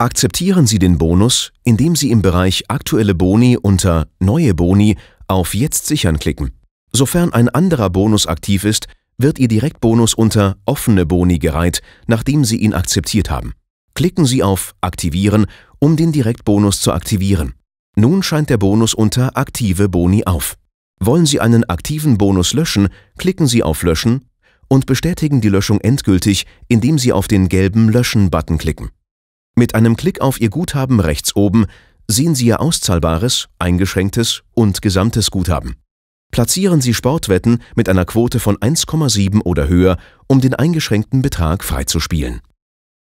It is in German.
Akzeptieren Sie den Bonus, indem Sie im Bereich Aktuelle Boni unter Neue Boni auf Jetzt sichern klicken. Sofern ein anderer Bonus aktiv ist, wird Ihr Direktbonus unter Offene Boni gereiht, nachdem Sie ihn akzeptiert haben. Klicken Sie auf Aktivieren, um den Direktbonus zu aktivieren. Nun scheint der Bonus unter Aktive Boni auf. Wollen Sie einen aktiven Bonus löschen, klicken Sie auf Löschen und bestätigen die Löschung endgültig, indem Sie auf den gelben Löschen-Button klicken. Mit einem Klick auf Ihr Guthaben rechts oben sehen Sie Ihr auszahlbares, eingeschränktes und gesamtes Guthaben. Platzieren Sie Sportwetten mit einer Quote von 1,7 oder höher, um den eingeschränkten Betrag freizuspielen